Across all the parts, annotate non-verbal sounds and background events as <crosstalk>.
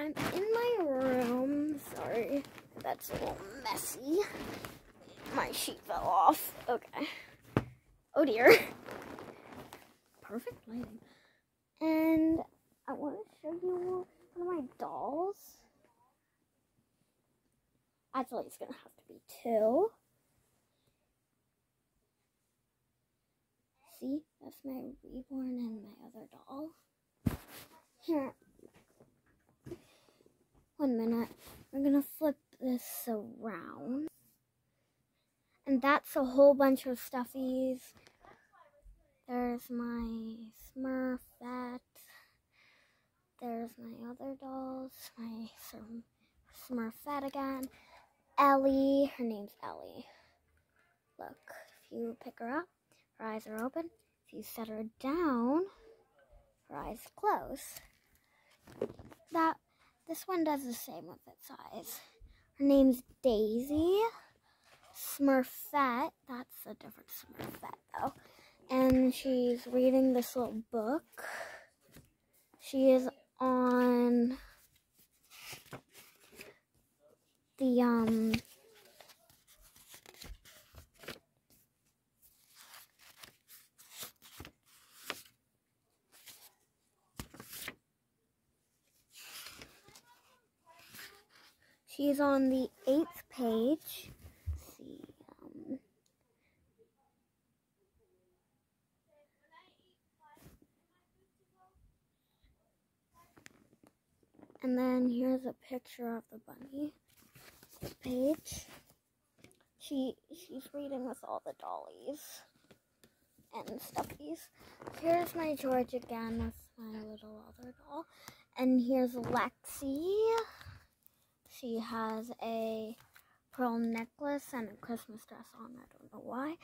I'm in my room. Sorry, that's a little messy. My sheet fell off. Okay. Oh dear. Perfect lighting. And I want to show you one of my dolls. Actually, it's gonna have to be two. See, that's my reborn and my other doll. Here. One minute. We're gonna flip this around. And that's a whole bunch of stuffies. There's my Smurfette. There's my other dolls. My Smurfette again. Ellie. Her name's Ellie. Look, if you pick her up, her eyes are open. If you set her down, her eyes close. That this one does the same with its eyes. Her name's Daisy. Smurfette. That's a different Smurfette though. And she's reading this little book. She is on the um She's on the eighth page. Let's see. Um, and then here's a picture of the bunny page. She she's reading with all the dollies and stuffies. Here's my George again with my little other doll. And here's Lexi. She has a pearl necklace and a Christmas dress on. I don't know why.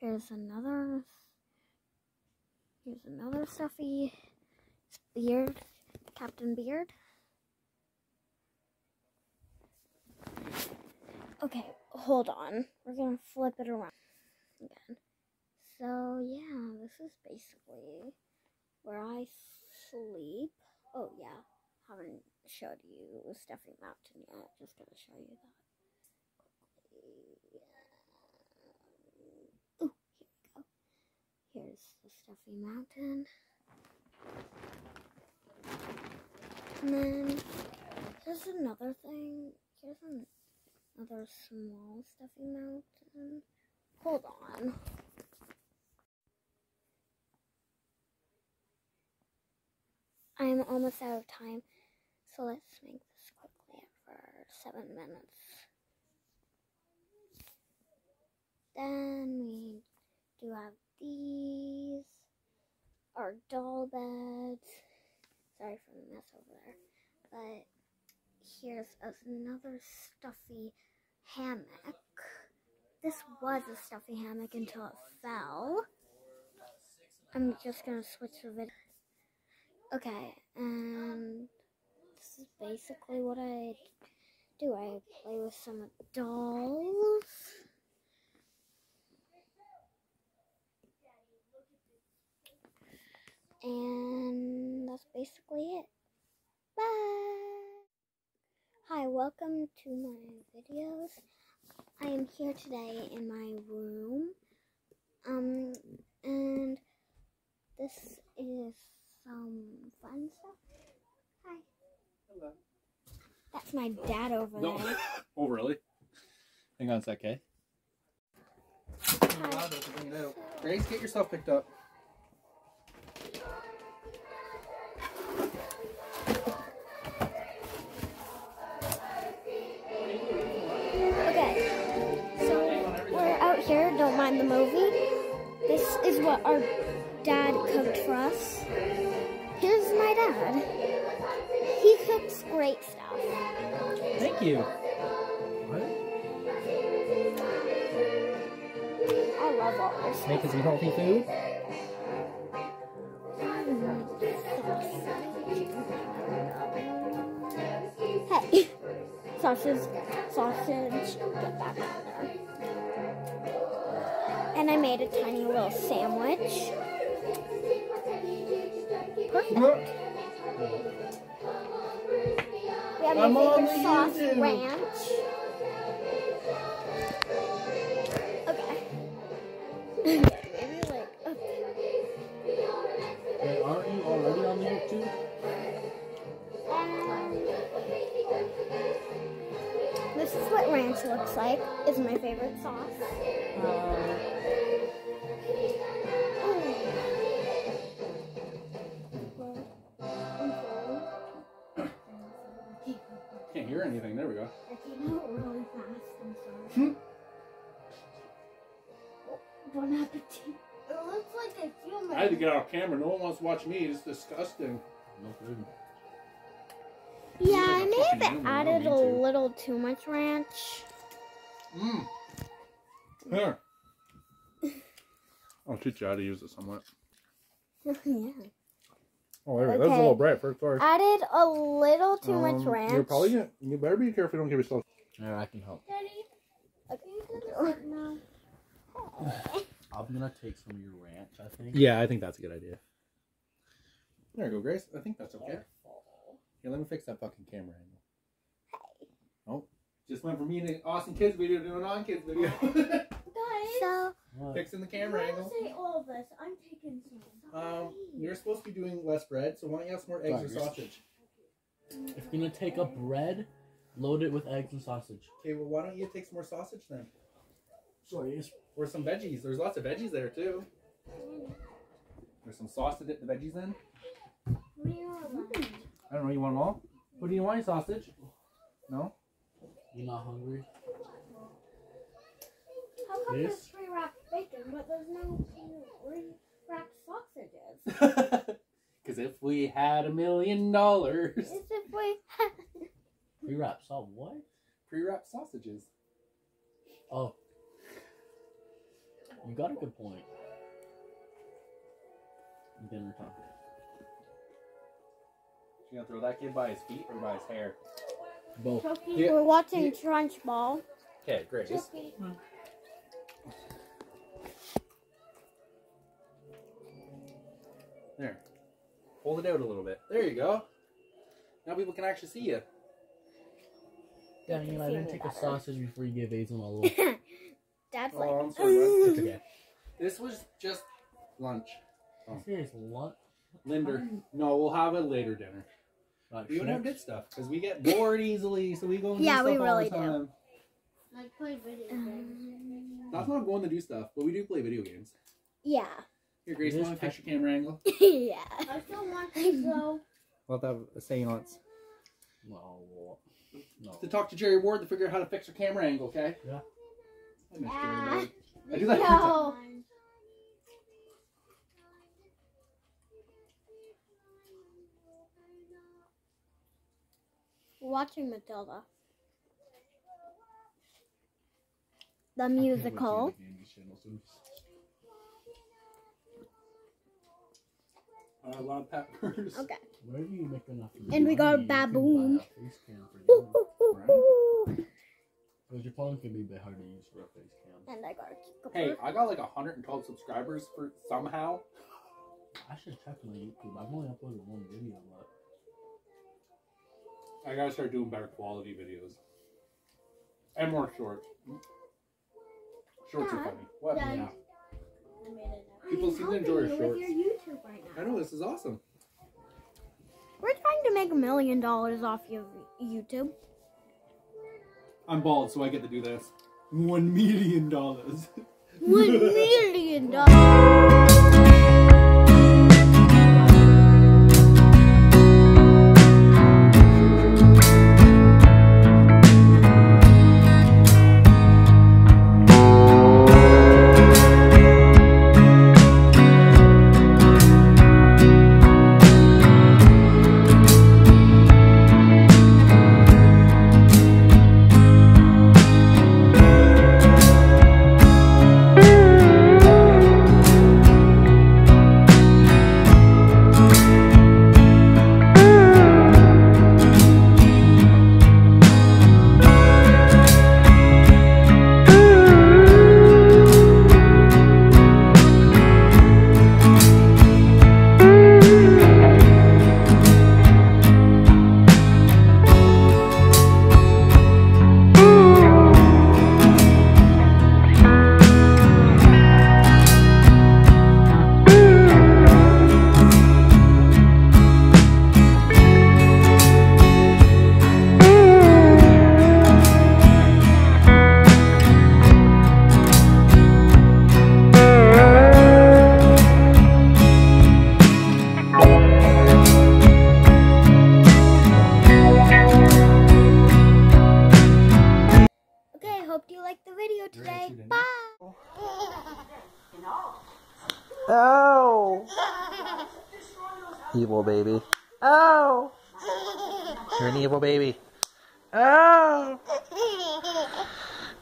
Here's another. Here's another stuffy. Beard, Captain Beard. Okay, hold on. We're gonna flip it around again. So yeah, this is basically where I sleep. Oh yeah, haven't showed you Stuffy Mountain yet. Just gonna show you that here we go. Here's the Stuffy Mountain. And then here's another thing. Here's an, another small Stuffy Mountain. Hold on. I'm almost out of time. So let's make this quickly for seven minutes. Then we do have these, our doll beds. Sorry for the mess over there. But here's another stuffy hammock. This was a stuffy hammock until it fell. I'm just gonna switch the video. Okay, and this is basically what I do. I play with some dolls. And that's basically it. Bye! Hi, welcome to my videos. I am here today in my room. Um, and this is some fun stuff. Hi. Hello. That's my dad over No. there. <laughs> oh, really? Hang on a sec, okay? Grace, get yourself picked up. Okay, so we're out here. Don't mind the movie. This is what our dad cooked for us. Here's my dad. He great stuff. Thank you. I love all this. Make us some healthy food. Hey, sausage, sausage, get back on there. And I made a tiny little sandwich. Perfect. We have my I'm on the sauce YouTube. ranch. Okay. maybe like. Wait, aren't you already on YouTube? Um, this is what ranch looks like. Is my favorite sauce. Can't anything. There we go. I came out really fast. I'm Hmm. sorry. Bon appetit. It looks like a human. I had to get off camera. No one wants to watch me. It's disgusting. No food. Yeah, I may have human, added a to. little too much ranch. Mmm. Here. I'll teach you how to use it somewhat. <laughs> yeah. Oh, there we go. That's a little bright first. Sorry. Added a little too much Um, ranch. You're probably gonna. You better be careful. Don't give yourself. Yeah, I can help. Daddy, Okay. now. I'm gonna take some of your ranch, I think. Yeah, I think that's a good idea. There you go, Grace. I think that's okay. Here, let me fix that fucking camera angle. Oh, just went from me an awesome kids video to an on kids video. <laughs> So, What? Fixing the camera angle. say all of this. I'm taking some. Um, you're supposed to be doing less bread, so why don't you have some more eggs or sausage? If you're gonna take a bread, load it with eggs and sausage. Okay, well, why don't you take some more sausage then? Sorry, Or some veggies. There's lots of veggies there too. There's some sauce to dip the veggies in. I don't know. You want them all? What do you want? Sausage? No. you're not hungry. How come This? there's free wrapped bacon, but there's no free wrapped sausages? <laughs> Because if we had a million dollars, As if we Free wrap salt. What? pre-wrapped sausages. Oh. You got a good point. Dinner time. You gonna throw that kid by his feet or by his hair? Both. Yeah. We're watching Yeah. Trunchbull. Okay, great. There. Hmm. It out a little bit. There you go. Now people can actually see you. Daniel, I didn't take a sausage before you gave Hazel a little. Dad's Oh, like, I'm sorry. It's okay. This was just lunch. Oh. Serious lunch. Linder. No, we'll have a later dinner. Like We don't have good stuff because we get bored easily, so we go and do Yeah, stuff we all really the do. time. Like play video um, games. That's not going to do stuff, but we do play video games. yeah, Here, Grace, It want to fix your camera angle? <laughs> yeah. I still want to go. We'll have to have a seance. No. No. To talk to Jerry Ward to figure out how to fix your camera angle, okay? Yeah. I miss Jerry Ah. Ward. I do that. No. Watching Matilda. The musical. Uh, a lot of peppers. Okay. Where do you make enough? And we got a money, you can baboon. Because your phone can be a bit hard to use for a face cam. And I got a cucumber. Hey, I got like 112 subscribers for somehow. I should check my YouTube. I've only uploaded one video, but I gotta start doing better quality videos. And more shorts. Shorts are funny. What? Dad. yeah. I made it now. People I'm seem to enjoy helping you shorts. with your YouTube right I know, this is awesome. We're trying to make a million dollars off your YouTube. I'm bald, so I get to do this. One million dollars. One <laughs> million dollars. Oh. Evil baby. Oh. You're an evil baby. Oh.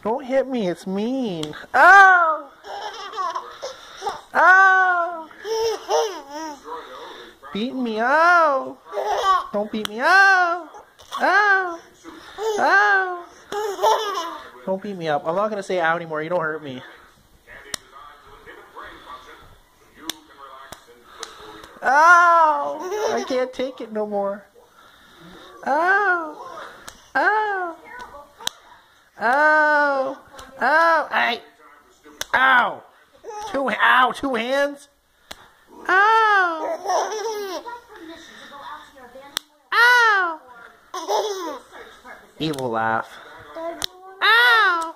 Don't hit me. It's mean. Oh. Oh. Beating me. Oh. Don't beat me. Oh. Oh. Oh. Don't beat me up. I'm not going to say ow anymore. You don't hurt me. Oh, I can't take it no more. Oh, oh, oh, oh, I, ow, two, ow, two hands. Oh, ow, evil laugh. Ow,